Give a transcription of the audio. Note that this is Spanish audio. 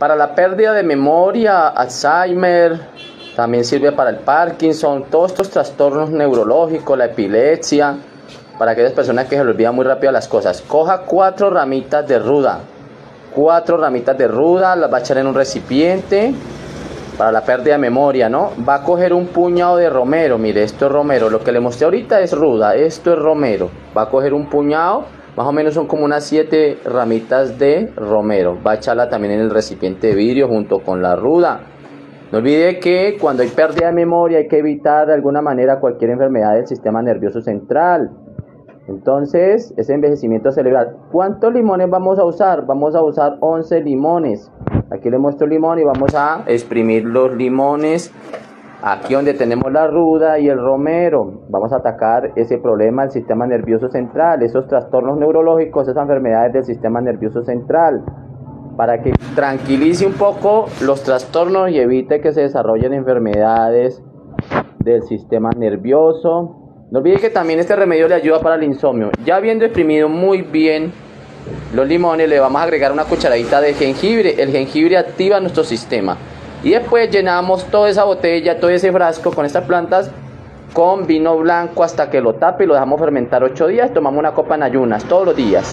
Para la pérdida de memoria, Alzheimer, también sirve para el Parkinson, todos estos trastornos neurológicos, la epilepsia, para aquellas personas que se les olvidan muy rápido las cosas. Coja cuatro ramitas de ruda, cuatro ramitas de ruda, las va a echar en un recipiente para la pérdida de memoria, ¿no? Va a coger un puñado de romero, mire, esto es romero, lo que le mostré ahorita es ruda, esto es romero. Va a coger un puñado, más o menos son como unas siete ramitas de romero. Va a echarla también en el recipiente de vidrio junto con la ruda. No olvide que cuando hay pérdida de memoria hay que evitar de alguna manera cualquier enfermedad del sistema nervioso central. Entonces, ese envejecimiento cerebral. ¿Cuántos limones vamos a usar? Vamos a usar 11 limones. Aquí le muestro el limón y vamos a exprimir los limones. Aquí donde tenemos la ruda y el romero. Vamos a atacar ese problema del sistema nervioso central, esos trastornos neurológicos, esas enfermedades del sistema nervioso central para que tranquilice un poco los trastornos y evite que se desarrollen enfermedades del sistema nervioso. No olvide que también este remedio le ayuda para el insomnio. Ya habiendo exprimido muy bien los limones, le vamos a agregar una cucharadita de jengibre. El jengibre activa nuestro sistema. Y después llenamos toda esa botella, todo ese frasco con estas plantas con vino blanco hasta que lo tape y lo dejamos fermentar 8 días. Tomamos una copa en ayunas todos los días.